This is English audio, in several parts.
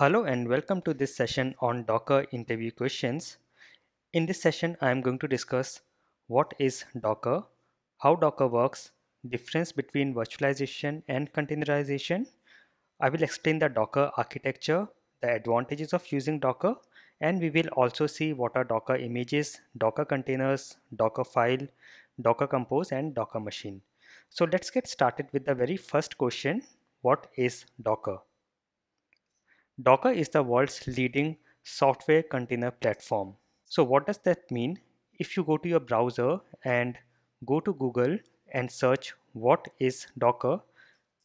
Hello and welcome to this session on Docker interview questions. In this session, I am going to discuss what is Docker, how Docker works, difference between virtualization and containerization. I will explain the Docker architecture, the advantages of using Docker, and we will also see what are Docker images, Docker containers, Docker file, Docker compose and Docker machine. So let's get started with the very first question. What is Docker? Docker is the world's leading software container platform. So what does that mean? If you go to your browser and go to Google and search what is Docker,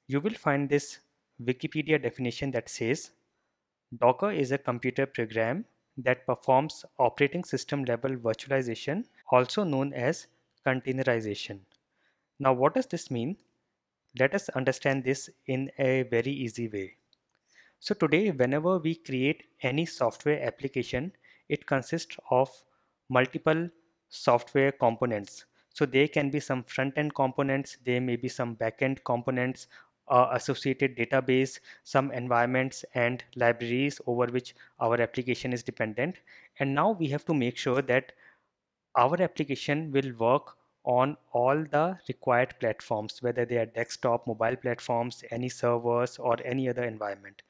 you will find this Wikipedia definition that says Docker is a computer program that performs operating system level virtualization, also known as containerization. Now, what does this mean? Let us understand this in a very easy way. So today, whenever we create any software application, it consists of multiple software components. So there can be some front-end components, there may be some back-end components, uh, associated database, some environments and libraries over which our application is dependent. And now we have to make sure that our application will work on all the required platforms, whether they are desktop, mobile platforms, any servers or any other environment.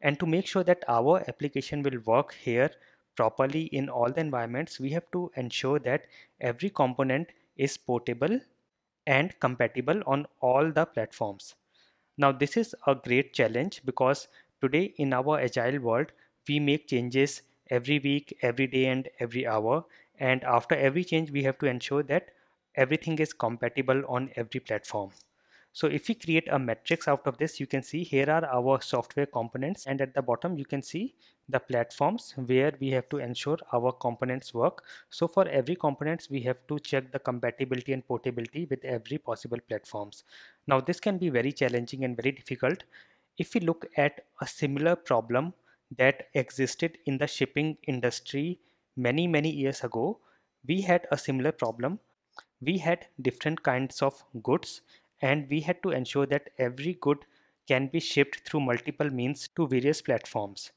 And to make sure that our application will work here properly in all the environments, we have to ensure that every component is portable and compatible on all the platforms. Now this is a great challenge because today in our agile world, we make changes every week, every day and every hour. And after every change, we have to ensure that everything is compatible on every platform. So if we create a matrix out of this, you can see here are our software components and at the bottom you can see the platforms where we have to ensure our components work. So for every components, we have to check the compatibility and portability with every possible platforms. Now this can be very challenging and very difficult. If we look at a similar problem that existed in the shipping industry many, many years ago, we had a similar problem. We had different kinds of goods and we had to ensure that every good can be shipped through multiple means to various platforms.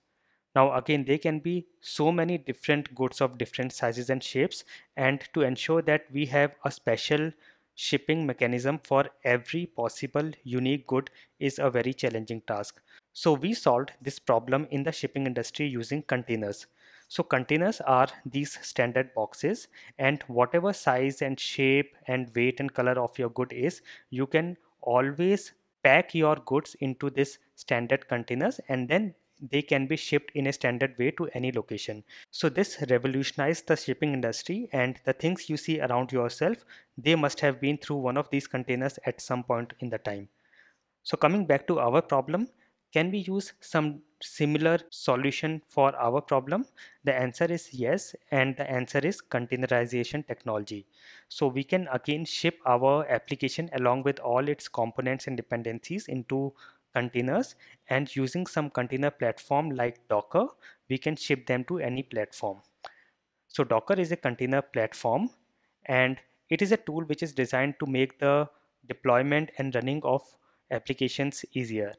Now again there can be so many different goods of different sizes and shapes and to ensure that we have a special shipping mechanism for every possible unique good is a very challenging task. So we solved this problem in the shipping industry using containers. So containers are these standard boxes and whatever size and shape and weight and color of your good is, you can always pack your goods into this standard containers and then they can be shipped in a standard way to any location. So this revolutionized the shipping industry and the things you see around yourself, they must have been through one of these containers at some point in the time. So coming back to our problem, can we use some similar solution for our problem? The answer is yes, and the answer is containerization technology. So we can again ship our application along with all its components and dependencies into containers and using some container platform like Docker, we can ship them to any platform. So Docker is a container platform and it is a tool which is designed to make the deployment and running of applications easier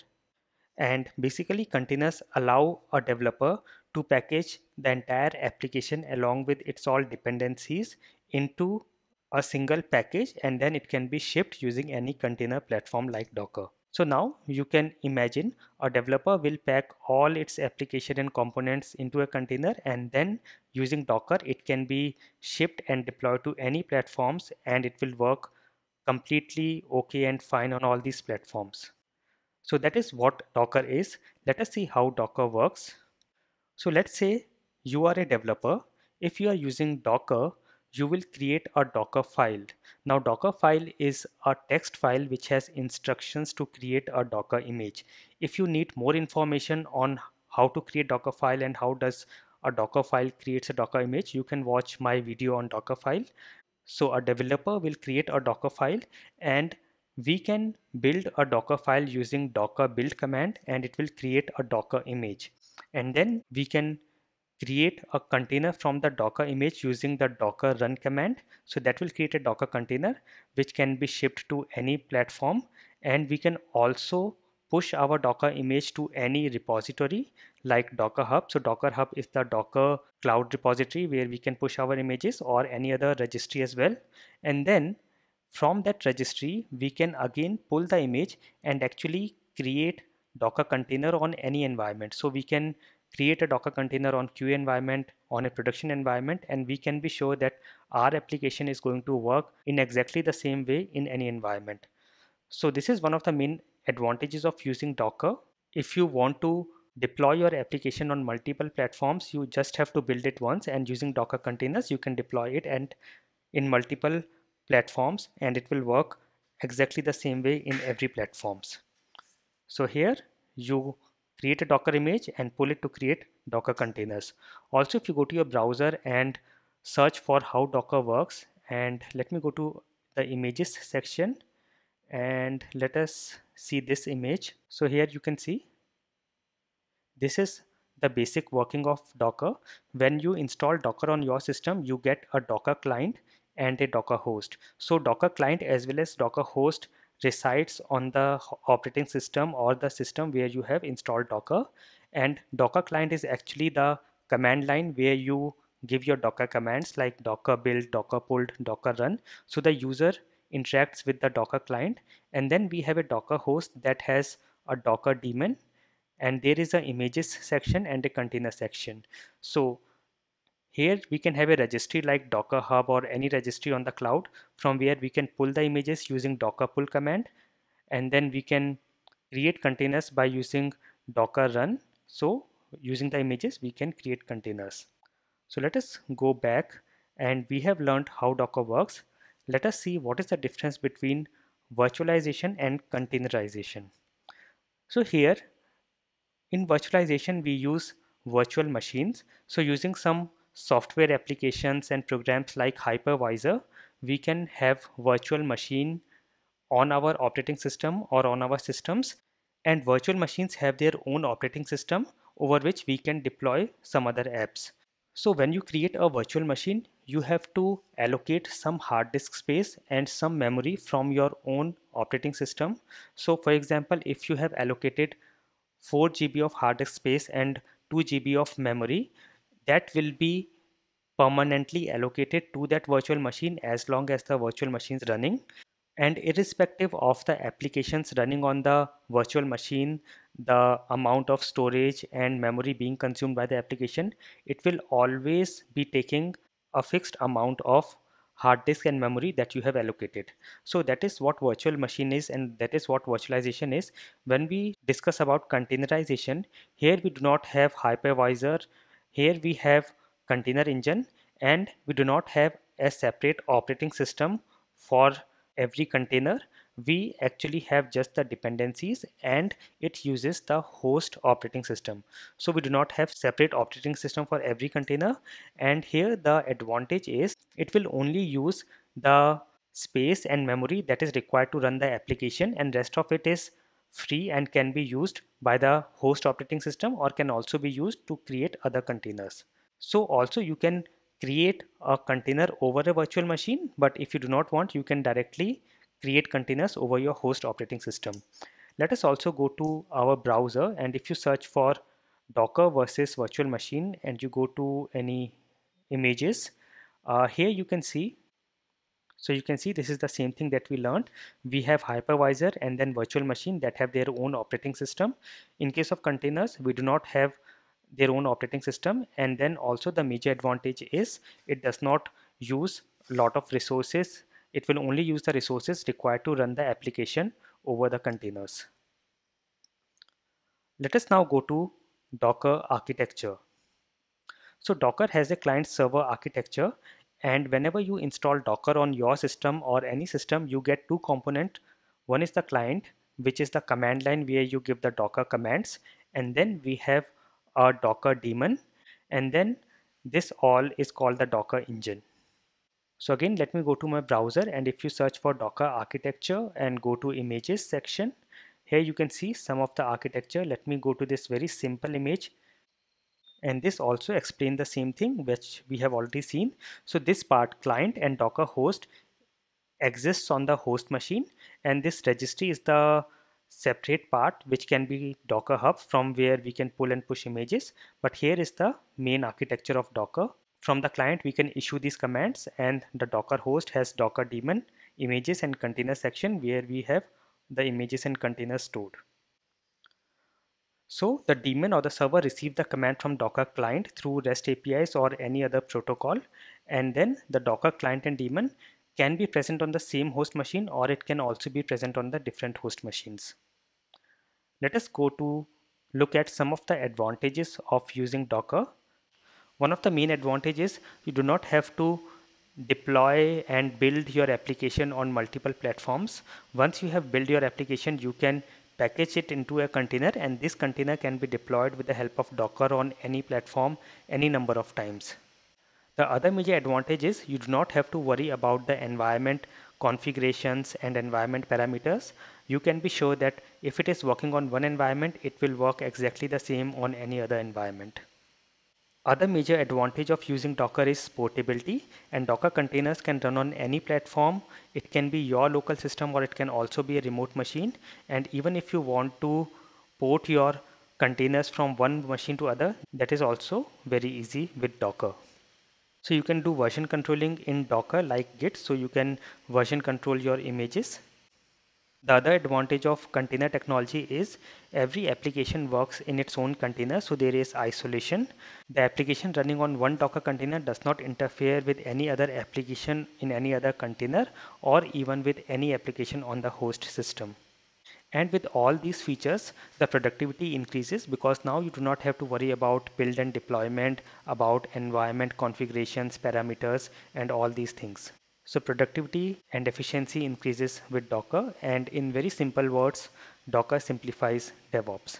and basically containers allow a developer to package the entire application along with its all dependencies into a single package and then it can be shipped using any container platform like Docker. So now you can imagine a developer will pack all its application and components into a container and then using Docker it can be shipped and deployed to any platforms and it will work completely okay and fine on all these platforms. So that is what Docker is. Let us see how Docker works. So let's say you are a developer. If you are using Docker, you will create a Docker file. Now Docker file is a text file which has instructions to create a Docker image. If you need more information on how to create Docker file and how does a Docker file creates a Docker image, you can watch my video on Docker file. So a developer will create a Docker file and we can build a docker file using docker build command and it will create a docker image and then we can create a container from the docker image using the docker run command so that will create a docker container which can be shipped to any platform and we can also push our docker image to any repository like Docker Hub. So Docker Hub is the Docker cloud repository where we can push our images or any other registry as well. And then from that registry, we can again pull the image and actually create Docker container on any environment. So we can create a Docker container on QA environment, on a production environment, and we can be sure that our application is going to work in exactly the same way in any environment. So this is one of the main advantages of using Docker. If you want to deploy your application on multiple platforms, you just have to build it once and using Docker containers, you can deploy it and in multiple platforms and it will work exactly the same way in every platforms. So here you create a Docker image and pull it to create Docker containers. Also, if you go to your browser and search for how Docker works and let me go to the images section and let us see this image. So here you can see this is the basic working of Docker. When you install Docker on your system, you get a Docker client and a Docker host. So Docker client as well as Docker host resides on the operating system or the system where you have installed Docker and Docker client is actually the command line where you give your Docker commands like Docker build, Docker pulled, Docker run. So the user interacts with the Docker client and then we have a Docker host that has a Docker daemon and there is a images section and a container section. So here we can have a registry like Docker Hub or any registry on the cloud from where we can pull the images using Docker pull command and then we can create containers by using Docker run. So using the images we can create containers. So let us go back and we have learned how Docker works. Let us see what is the difference between virtualization and containerization. So here in virtualization we use virtual machines. So using some software applications and programs like hypervisor we can have virtual machine on our operating system or on our systems. And virtual machines have their own operating system over which we can deploy some other apps. So when you create a virtual machine you have to allocate some hard disk space and some memory from your own operating system. So for example if you have allocated 4 GB of hard disk space and 2 GB of memory that will be permanently allocated to that virtual machine as long as the virtual machine is running. And irrespective of the applications running on the virtual machine the amount of storage and memory being consumed by the application it will always be taking a fixed amount of hard disk and memory that you have allocated. So that is what virtual machine is and that is what virtualization is. When we discuss about containerization here we do not have hypervisor here we have container engine and we do not have a separate operating system for every container. We actually have just the dependencies and it uses the host operating system. So we do not have separate operating system for every container. And here the advantage is it will only use the space and memory that is required to run the application and rest of it is free and can be used by the host operating system or can also be used to create other containers. So also you can create a container over a virtual machine but if you do not want you can directly create containers over your host operating system. Let us also go to our browser and if you search for docker versus virtual machine and you go to any images uh, here you can see so you can see this is the same thing that we learned. We have hypervisor and then virtual machine that have their own operating system. In case of containers, we do not have their own operating system. And then also the major advantage is it does not use a lot of resources. It will only use the resources required to run the application over the containers. Let us now go to Docker architecture. So Docker has a client server architecture and whenever you install docker on your system or any system you get two component. One is the client which is the command line where you give the docker commands. And then we have a docker daemon. And then this all is called the docker engine. So again let me go to my browser. And if you search for docker architecture and go to images section here you can see some of the architecture. Let me go to this very simple image and this also explain the same thing which we have already seen so this part client and docker host exists on the host machine and this registry is the separate part which can be Docker Hub from where we can pull and push images. But here is the main architecture of Docker. From the client, we can issue these commands and the Docker host has Docker daemon, images and container section where we have the images and containers stored. So the daemon or the server receive the command from Docker client through REST APIs or any other protocol and then the Docker client and daemon can be present on the same host machine or it can also be present on the different host machines. Let us go to look at some of the advantages of using Docker. One of the main advantages you do not have to deploy and build your application on multiple platforms. Once you have built your application, you can package it into a container and this container can be deployed with the help of Docker on any platform any number of times. The other major advantage is you do not have to worry about the environment configurations and environment parameters. You can be sure that if it is working on one environment, it will work exactly the same on any other environment. Other major advantage of using Docker is portability and Docker containers can run on any platform. It can be your local system or it can also be a remote machine. And even if you want to port your containers from one machine to other, that is also very easy with Docker. So you can do version controlling in Docker like Git. So you can version control your images the other advantage of container technology is every application works in its own container, so there is isolation. The application running on one Docker container does not interfere with any other application in any other container or even with any application on the host system. And with all these features, the productivity increases because now you do not have to worry about build and deployment, about environment configurations, parameters, and all these things. So productivity and efficiency increases with Docker and in very simple words, Docker simplifies DevOps.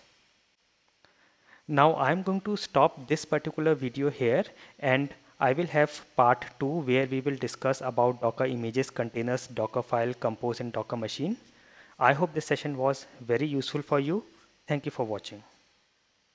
Now I'm going to stop this particular video here and I will have part 2 where we will discuss about Docker images, containers, Docker file, compose and Docker machine. I hope this session was very useful for you. Thank you for watching.